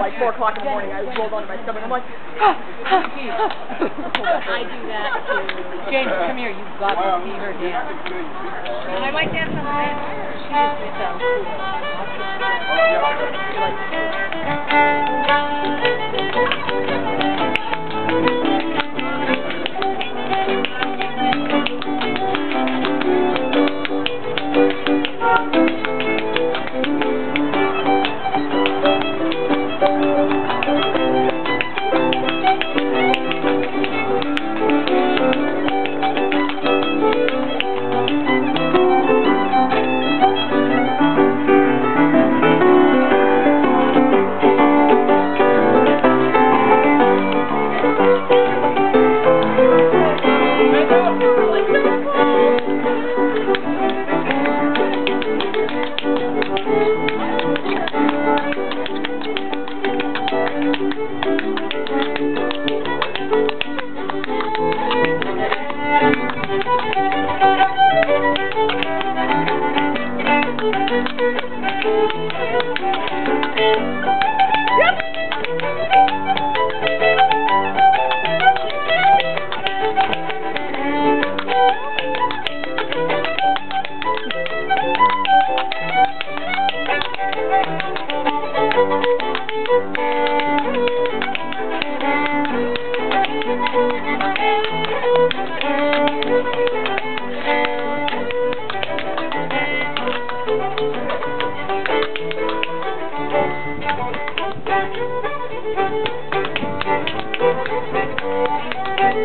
like 4 o'clock in the morning. I rolled onto my stomach. I'm like, ah, ah, ah. I do that too. James, come here. You've got to see her dance. I like dancing on the bed. She is so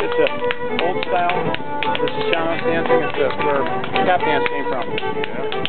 It's a old style. This is sean-nós dancing. It's a, where tap dance came from.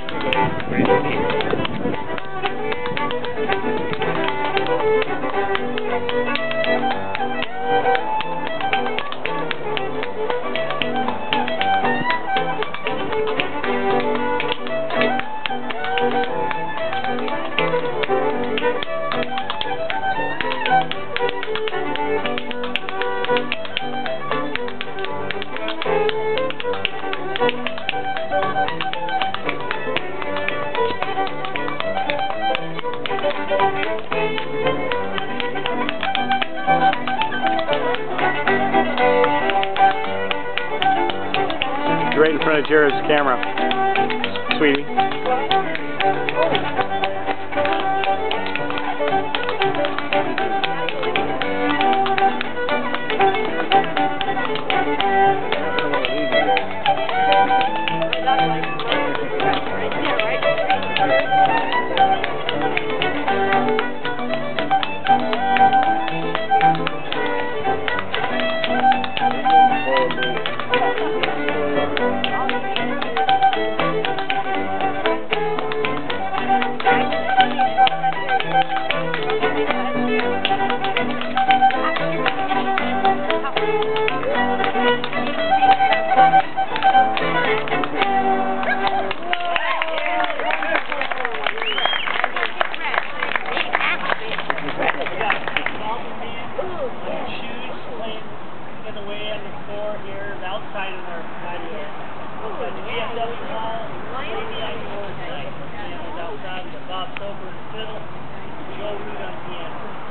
Right in front of Jared's camera, sweetie. Way on the floor here, the outside of our patio. But the VFW hall, maybe I go tonight. The piano's outside, the Bob Soper fiddle, the old root on piano.